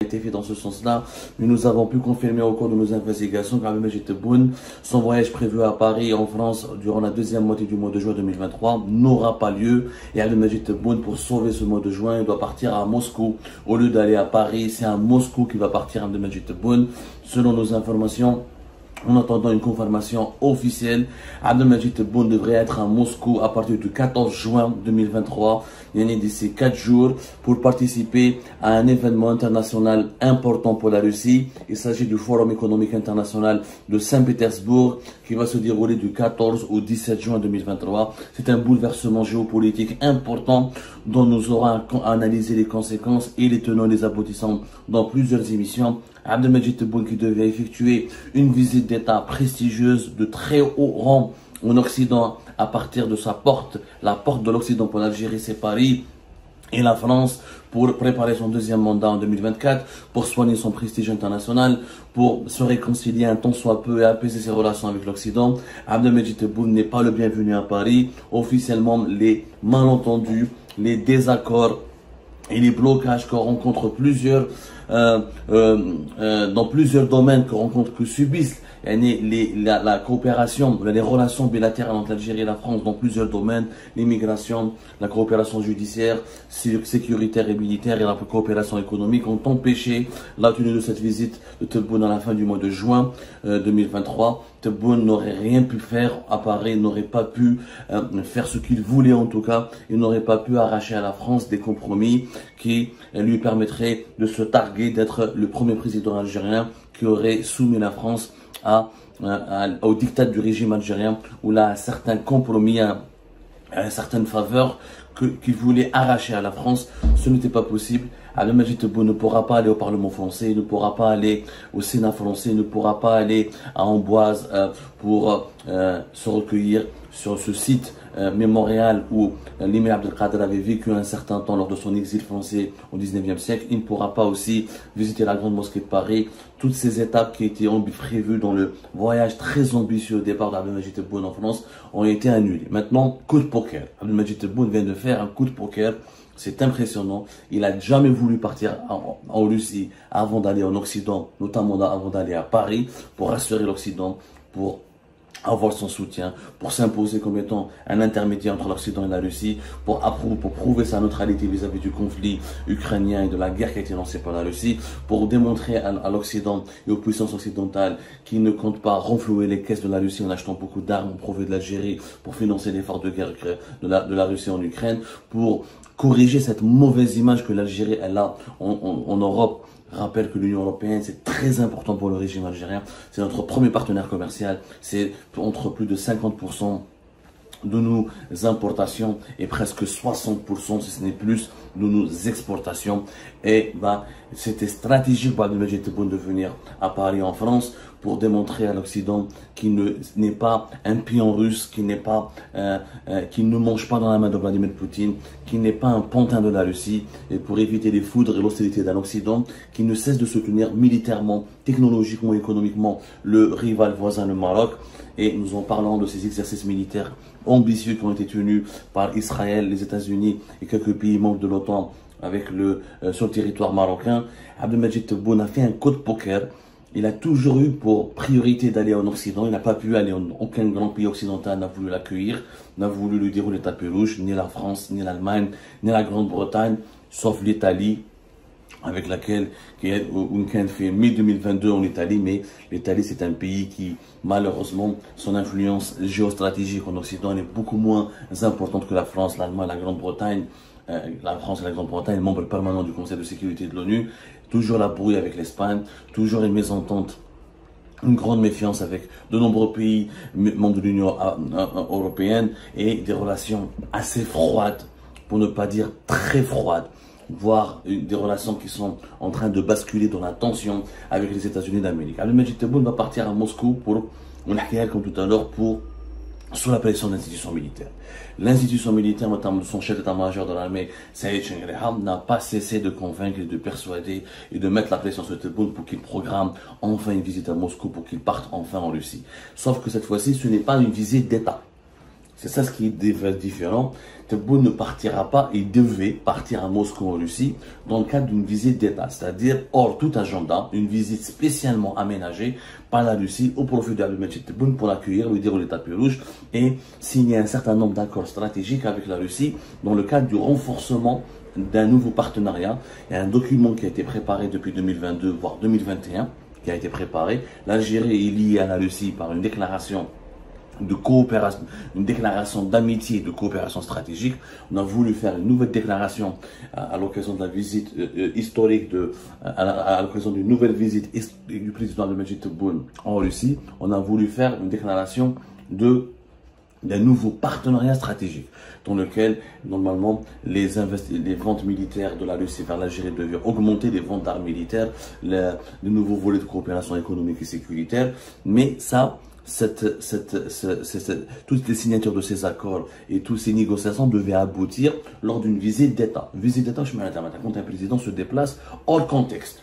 été fait dans ce sens-là, mais nous avons pu confirmer au cours de nos investigations qu'Abdelmajid Tebboune, son voyage prévu à Paris en France durant la deuxième moitié du mois de juin 2023 n'aura pas lieu. Et Abdelmajid Tebboune pour sauver ce mois de juin, doit partir à Moscou. Au lieu d'aller à Paris, c'est à Moscou qu'il va partir Abdelmajid Tebboune. Selon nos informations en attendant une confirmation officielle, Abdelmajid Tebboune devrait être à Moscou à partir du 14 juin 2023, d'ici 4 jours, pour participer à un événement international important pour la Russie. Il s'agit du Forum économique international de Saint-Pétersbourg qui va se dérouler du 14 au 17 juin 2023. C'est un bouleversement géopolitique important dont nous aurons à analyser les conséquences et les tenants et les aboutissants dans plusieurs émissions. Abdelmajid Tebboune qui devait effectuer une visite d'État prestigieuse de très haut rang en Occident à partir de sa porte, la porte de l'Occident pour l'Algérie, c'est Paris et la France pour préparer son deuxième mandat en 2024, pour soigner son prestige international, pour se réconcilier un tant soit peu et apaiser ses relations avec l'Occident. Abdelmajid Tebboune n'est pas le bienvenu à Paris. Officiellement, les malentendus, les désaccords et les blocages qu'on rencontre plusieurs euh, euh, euh, dans plusieurs domaines que rencontre que subissent les, la, la, coopération, les relations bilatérales entre l'Algérie et la France dans plusieurs domaines, l'immigration, la coopération judiciaire, sécuritaire et militaire et la coopération économique ont empêché la tenue de cette visite de Tebboune à la fin du mois de juin 2023. Tebboune n'aurait rien pu faire à Paris, n'aurait pas pu faire ce qu'il voulait en tout cas, il n'aurait pas pu arracher à la France des compromis qui lui permettraient de se targuer d'être le premier président algérien qui aurait soumis la France à, au dictat du régime algérien, où là, un certain compromis, à, une certaine faveur qu'il voulait arracher à la France. Ce n'était pas possible. Abdelmajid Tebboune ne pourra pas aller au Parlement français, il ne pourra pas aller au Sénat français, il ne pourra pas aller à Amboise euh, pour euh, se recueillir sur ce site mémorial où euh, l'imam Abdelkader avait vécu un certain temps lors de son exil français au 19e siècle. Il ne pourra pas aussi visiter la grande mosquée de Paris. Toutes ces étapes qui étaient prévues dans le voyage très ambitieux au départ d'Abdelmajid Tebboune en France ont été annulées. Maintenant, coup de poker. Abdelmajid Tebboune vient de faire un coup de poker c'est impressionnant. Il a jamais voulu partir en, en Russie avant d'aller en Occident, notamment avant d'aller à Paris, pour rassurer l'Occident, pour avoir son soutien, pour s'imposer comme étant un intermédiaire entre l'Occident et la Russie, pour, pour prouver sa neutralité vis-à-vis du conflit ukrainien et de la guerre qui a été lancée par la Russie, pour démontrer à, l'Occident et aux puissances occidentales qu'ils ne comptent pas renflouer les caisses de la Russie en achetant beaucoup d'armes au profit de l'Algérie pour financer l'effort de guerre de la, Russie en Ukraine, pour corriger cette mauvaise image que l'Algérie elle a en Europe rappelle que l'Union européenne, c'est très important pour le régime algérien. C'est notre premier partenaire commercial. C'est entre plus de 50% de nos importations et presque 60%, si ce n'est plus, de nos exportations. Et bah, c'était stratégique Abdelmajid Tebboune de venir à Paris en France pour démontrer à l'Occident qu'il n'est pas un pion russe, qu'il n'est pas, euh, euh, ne mange pas dans la main de Vladimir Poutine, qu'il n'est pas un pantin de la Russie, et pour éviter les foudres et l'hostilité d'un Occident, qui ne cesse de soutenir militairement, technologiquement, économiquement le rival voisin, le Maroc. Et nous en parlons de ces exercices militaires ambitieux qui ont été tenus par Israël, les États-Unis et quelques pays membres de l'OTAN avec le, euh, sur le territoire marocain. Abdelmajid Tebboune a fait un code poker. Il a toujours eu pour priorité d'aller en Occident. Il n'a pas pu aller en aucun grand pays occidental n'a voulu l'accueillir, n'a voulu lui dérouler tapis rouge, ni la France, ni l'Allemagne, ni la Grande-Bretagne, sauf l'Italie, avec laquelle qui est week-end fait mai 2022 en Italie, mais l'Italie c'est un pays qui malheureusement son influence géostratégique en Occident est beaucoup moins importante que la France, l'Allemagne, la Grande-Bretagne. Euh, la France et la Grande-Bretagne, membres permanents du Conseil de sécurité de l'ONU, toujours la brouille avec l'Espagne, toujours une mésentente une grande méfiance avec de nombreux pays membres de l'Union européenne et des relations assez froides, pour ne pas dire très froides, voire des relations qui sont en train de basculer dans la tension avec les États-Unis d'Amérique. Alors, Majid Tebboune va partir à Moscou pour, on a comme tout à l'heure, pour sous la pression d'institutions militaires. L'institution militaire, notamment son chef d'état-major de l'armée, Saïd Chengreham, n'a pas cessé de convaincre de persuader et de mettre la pression sur Tebboune pour qu'il programme enfin une visite à Moscou, pour qu'il parte enfin en Russie. Sauf que cette fois-ci, ce n'est pas une visite d'État. C'est ça ce qui est différent. Tebboune ne partira pas, il devait partir à Moscou en Russie dans le cadre d'une visite d'État, c'est-à-dire hors tout agenda, une visite spécialement aménagée par la Russie au profit d'Abdelmajid Tebboune pour l'accueillir, lui dérouler tapis rouge et signer un certain nombre d'accords stratégiques avec la Russie dans le cadre du renforcement d'un nouveau partenariat. A un document qui a été préparé depuis 2022, voire 2021, qui a été préparé. L'Algérie est liée à la Russie par une déclaration de coopération, une déclaration d'amitié et de coopération stratégique. On a voulu faire une nouvelle déclaration à, l'occasion de la visite euh, euh, historique, de, à, l'occasion d'une nouvelle visite du président de Majid en Russie. On a voulu faire une déclaration de d'un nouveau partenariat stratégique dans lequel, normalement, les, les ventes militaires de la Russie vers l'Algérie devaient augmenter, les ventes d'armes militaires, le, de nouveaux volets de coopération économique et sécuritaire. Mais ça, toutes les signatures de ces accords et toutes ces négociations devaient aboutir lors d'une visite d'État. Visite d'État, je me quand un président se déplace hors contexte.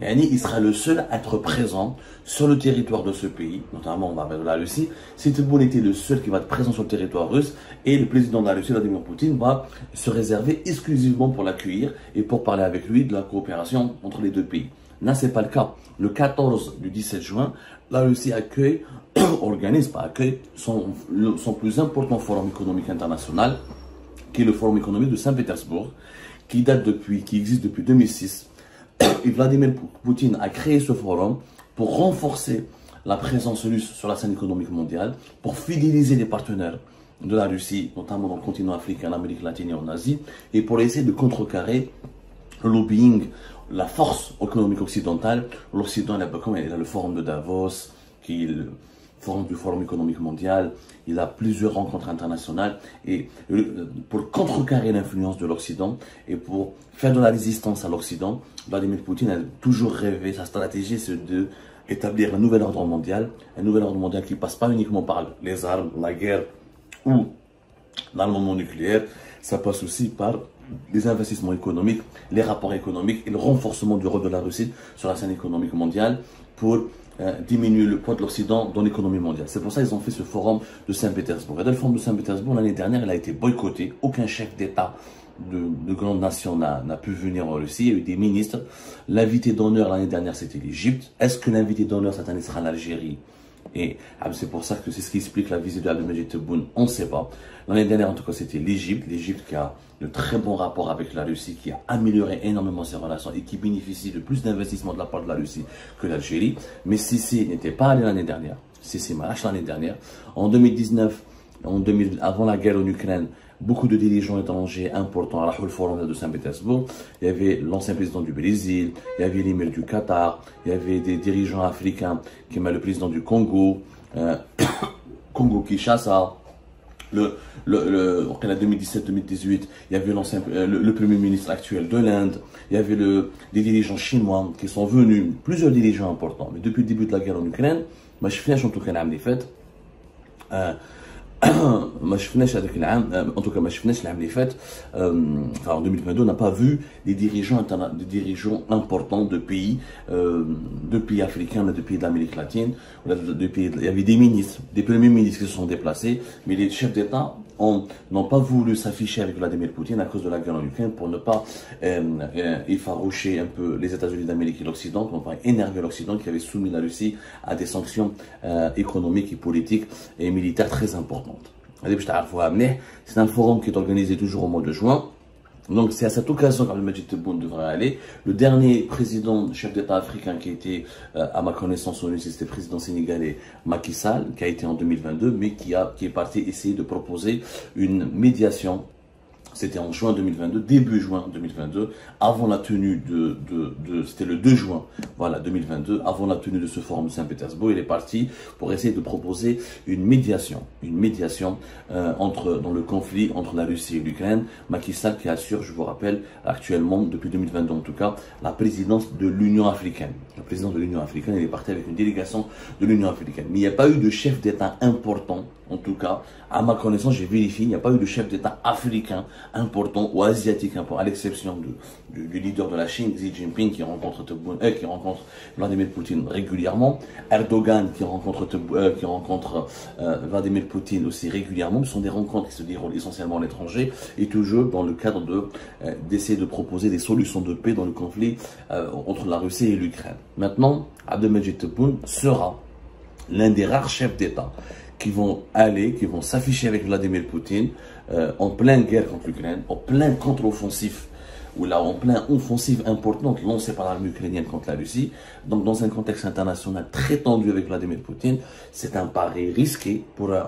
Il sera le seul à être présent sur le territoire de ce pays, notamment on va vers la Russie. Si Tebboune était le seul qui va être présent sur le territoire russe, et le président de la Russie, Vladimir Poutine, va se réserver exclusivement pour l'accueillir et pour parler avec lui de la coopération entre les deux pays. Là, c'est pas le cas. Le 14 du 17 juin, la Russie accueille, organise, pas accueille, son, son plus important forum économique international, qui est le forum économique de Saint-Pétersbourg, qui date depuis, qui existe depuis 2006. Et Vladimir Poutine a créé ce forum pour renforcer la présence russe sur la scène économique mondiale, pour fidéliser les partenaires de la Russie, notamment dans le continent africain, en Amérique latine et en Asie, et pour essayer de contrecarrer le lobbying la force économique occidentale, l'Occident, il a le forum de Davos, qui est le forum du Forum économique mondial, il a plusieurs rencontres internationales, et euh, pour contrecarrer l'influence de l'Occident et pour faire de la résistance à l'Occident, Vladimir Poutine a toujours rêvé, sa stratégie c'est de établir un nouvel ordre mondial, un nouvel ordre mondial qui passe pas uniquement par les armes, la guerre ou l'armement nucléaire, ça passe aussi par les investissements économiques, les rapports économiques et le renforcement du rôle de la Russie sur la scène économique mondiale pour euh, diminuer le poids de l'Occident dans l'économie mondiale. C'est pour ça qu'ils ont fait ce forum de Saint-Pétersbourg. Et dans le forum de Saint-Pétersbourg, l'année dernière, il a été boycotté. Aucun chef d'État de, de grande nation n'a pu venir en Russie. Il y a eu des ministres. L'invité d'honneur l'année dernière, c'était l'Égypte. Est-ce que l'invité d'honneur cette année sera l'Algérie? Et ah, c'est pour ça que c'est ce qui explique la visite de Tebboune, on ne sait pas. L'année dernière, en tout cas, c'était l'Égypte. L'Égypte qui a de très bons rapports avec la Russie, qui a amélioré énormément ses relations et qui bénéficie de plus d'investissements de la part de la Russie que l'Algérie. Mais Sisi n'était pas allé l'année dernière. Sisi m'a l'année dernière. En 2019, en 2000, avant la guerre en Ukraine, beaucoup de dirigeants étrangers importants à la Forum de Saint-Pétersbourg. Il y avait l'ancien président du Brésil, il y avait l'émir du Qatar, il y avait des dirigeants africains, comme le président du Congo, euh, Congo-Kinshasa, le, le, le, en 2017-2018, il y avait l'ancien, euh, le, premier ministre actuel de l'Inde, il y avait le, des dirigeants chinois qui sont venus, plusieurs dirigeants importants. Mais depuis le début de la guerre en Ukraine, je finis en tout cas. ما شفناش هذاك العام en tout cas ما شفناش العام اللي فات en 2022 on n'a pas vu des dirigeants des dirigeants importants de pays euh, de pays africains de pays d'Amérique latine de pays il y avait des ministres des premiers ministres qui se sont déplacés mais les chefs d'État n'ont pas voulu s'afficher avec Vladimir Poutine à cause de la guerre en Ukraine pour ne pas euh, euh, effaroucher un peu les États-Unis d'Amérique et l'Occident, pour ne pas énerver l'Occident qui avait soumis la Russie à des sanctions euh, économiques et politiques et militaires très importantes. C'est un forum qui est organisé toujours au mois de juin. Donc c'est à cette occasion qu'Abdelmajid Tebboune devrait aller. Le dernier président, chef d'État africain qui a été, euh, à ma connaissance, au c'était le président sénégalais Macky Sall, qui a été en 2022, mais qui est parti essayer de proposer une médiation c'était en juin 2022, début juin 2022, avant la tenue de, de, de c'était le 2 juin, voilà, 2022, avant la tenue de ce forum de Saint-Pétersbourg, il est parti pour essayer de proposer une médiation, une médiation euh, entre, dans le conflit entre la Russie et l'Ukraine. Macky Sall qui assure, je vous rappelle, actuellement, depuis 2022 en tout cas, la présidence de l'Union africaine. La présidence de l'Union africaine, il est parti avec une délégation de l'Union africaine. Mais il n'y a pas eu de chef d'État important en tout cas, à ma connaissance, j'ai vérifié, il n'y a pas eu de chef d'État africain important ou asiatique important, à l'exception du, leader de la Chine, Xi Jinping, qui rencontre, euh, qui rencontre Vladimir Poutine régulièrement, Erdogan, qui rencontre, euh, qui rencontre euh, Vladimir Poutine aussi régulièrement. Ce sont des rencontres qui se déroulent essentiellement à l'étranger et toujours dans le cadre euh, d'essayer de proposer des solutions de paix dans le conflit entre la Russie et l'Ukraine. Maintenant, Abdelmajid Tebboune sera l'un des rares chefs d'État qui vont aller, qui vont s'afficher avec Vladimir Poutine euh, en pleine guerre contre l'Ukraine, en plein contre-offensif, ou là en plein offensive importante lancée par l'armée ukrainienne contre la Russie. Donc dans un contexte international très tendu avec Vladimir Poutine, c'est un pari risqué pour, euh,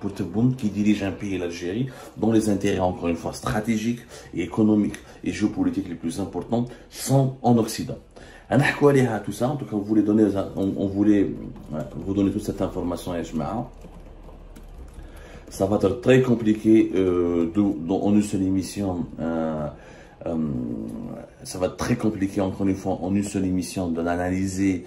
pour Tebboune qui dirige un pays, l'Algérie, dont les intérêts, encore une fois, stratégiques et économiques et géopolitiques les plus importants sont en Occident tout ça en tout cas on voulait donner on, voulait vous donner toute cette information à ça va être très compliqué euh, en une seule émission euh, euh, ça va être très compliqué encore une fois en une seule émission de l'analyser